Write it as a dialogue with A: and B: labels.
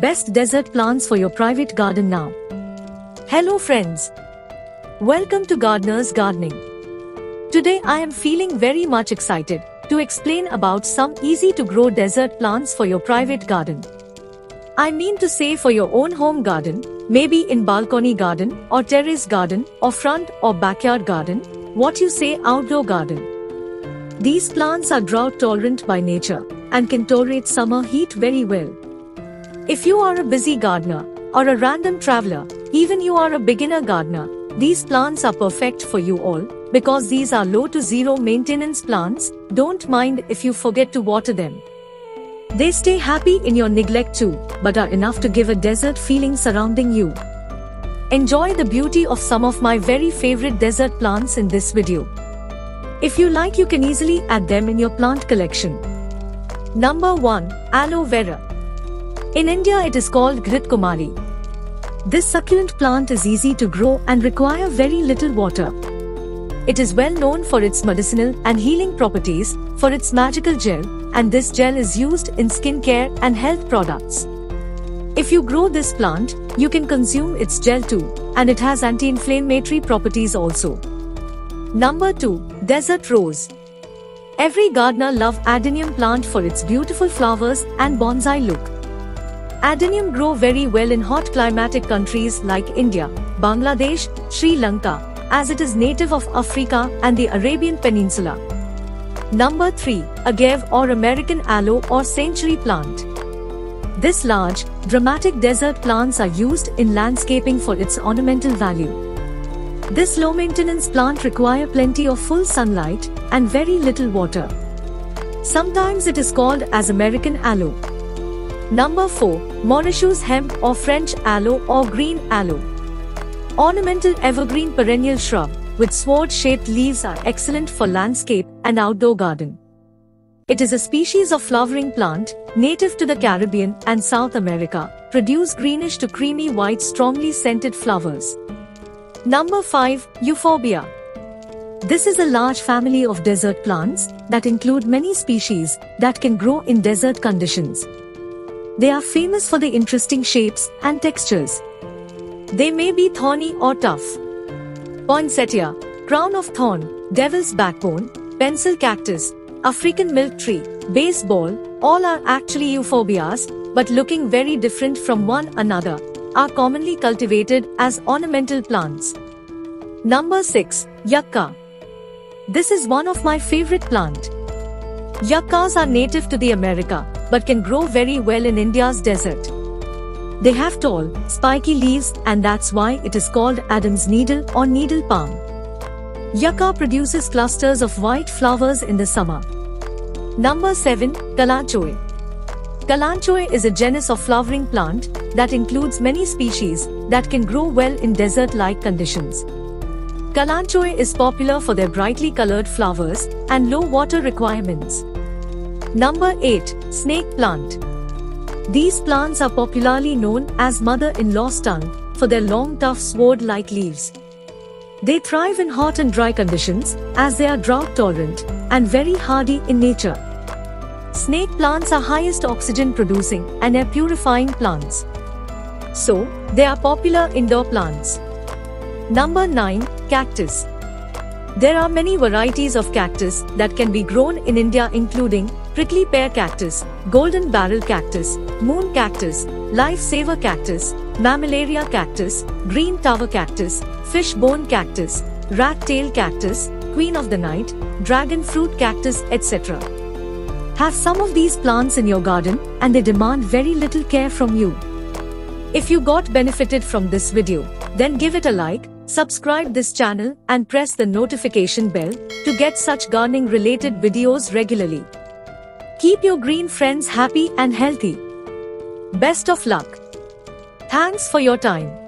A: Best desert plants for your private garden now. Hello friends. Welcome to Gardener's Gardening. Today I am feeling very much excited to explain about some easy to grow desert plants for your private garden. I mean to say for your own home garden, maybe in balcony garden or terrace garden or front or backyard garden, what you say outdoor garden. These plants are drought tolerant by nature and can tolerate summer heat very well. If you are a busy gardener or a random traveler, even you are a beginner gardener, these plants are perfect for you all because these are low to zero maintenance plants. Don't mind if you forget to water them. They stay happy in your neglect too, but are enough to give a desert feeling surrounding you. Enjoy the beauty of some of my very favorite desert plants in this video. If you like you can easily add them in your plant collection. Number 1. Aloe Vera. In India it is called Grit Kumari. This succulent plant is easy to grow and require very little water. It is well known for its medicinal and healing properties, for its magical gel, and this gel is used in skincare and health products. If you grow this plant, you can consume its gel too, and it has anti-inflammatory properties also. Number 2. Desert Rose. Every gardener love adenium plant for its beautiful flowers and bonsai look. Adenium grow very well in hot climatic countries like India, Bangladesh, Sri Lanka, as it is native of Africa and the Arabian Peninsula. Number 3. Agave or American aloe or century plant. This large, dramatic desert plants are used in landscaping for its ornamental value. This low maintenance plant require plenty of full sunlight and very little water. Sometimes it is called as American aloe. Number 4. Mauritius hemp or French aloe or green aloe. Ornamental evergreen perennial shrub with sword-shaped leaves are excellent for landscape and outdoor garden. It is a species of flowering plant, native to the Caribbean and South America, produce greenish to creamy white strongly scented flowers. Number 5. Euphorbia. This is a large family of desert plants that include many species that can grow in desert conditions. They are famous for the interesting shapes and textures. They may be thorny or tough. Poinsettia, crown of thorn, devil's backbone, pencil cactus, African milk tree, baseball, all are actually euphorbias, but looking very different from one another, are commonly cultivated as ornamental plants. Number 6. Yucca. This is one of my favorite plant. Yuccas are native to the America, but can grow very well in India's desert. They have tall, spiky leaves and that's why it is called Adam's needle or needle palm. Yucca produces clusters of white flowers in the summer. Number 7. Kalanchoe. Kalanchoe is a genus of flowering plant that includes many species that can grow well in desert-like conditions. Kalanchoe is popular for their brightly colored flowers and low water requirements. Number 8. Snake plant. These plants are popularly known as mother-in-law's tongue for their long tough sword-like leaves. They thrive in hot and dry conditions as they are drought tolerant and very hardy in nature. Snake plants are highest oxygen producing and air purifying plants. So, they are popular indoor plants. Number 9. Cactus. There are many varieties of cactus that can be grown in India including prickly pear cactus, golden barrel cactus, moon cactus, lifesaver cactus, mammillaria cactus, green tower cactus, fishbone cactus, rat tail cactus, queen of the night, dragon fruit cactus, etc. Have some of these plants in your garden and they demand very little care from you. If you got benefited from this video, then give it a like, Subscribe this channel and press the notification bell to get such gardening related videos regularly. Keep your green friends happy and healthy. Best of luck. Thanks for your time.